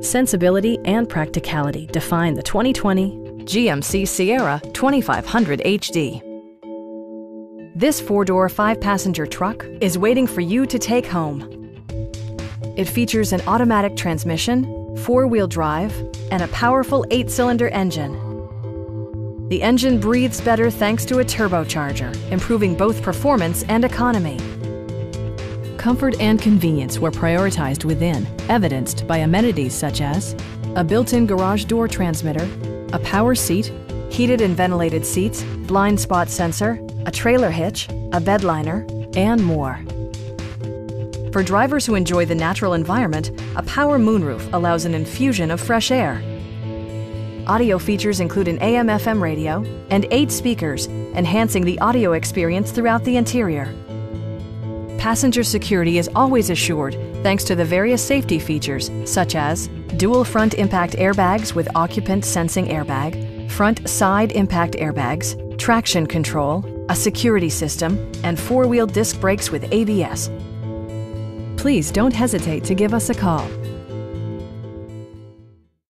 Sensibility and practicality define the 2020 GMC Sierra 2500 HD. This four-door, five-passenger truck is waiting for you to take home. It features an automatic transmission, four-wheel drive, and a powerful eight-cylinder engine. The engine breathes better thanks to a turbocharger, improving both performance and economy. Comfort and convenience were prioritized within, evidenced by amenities such as a built-in garage door transmitter, a power seat, heated and ventilated seats, blind spot sensor, a trailer hitch, a bed liner, and more. For drivers who enjoy the natural environment, a power moonroof allows an infusion of fresh air. Audio features include an AM-FM radio and eight speakers, enhancing the audio experience throughout the interior. Passenger security is always assured thanks to the various safety features such as dual front impact airbags with occupant sensing airbag, front side impact airbags, traction control, a security system, and four-wheel disc brakes with ABS. Please don't hesitate to give us a call.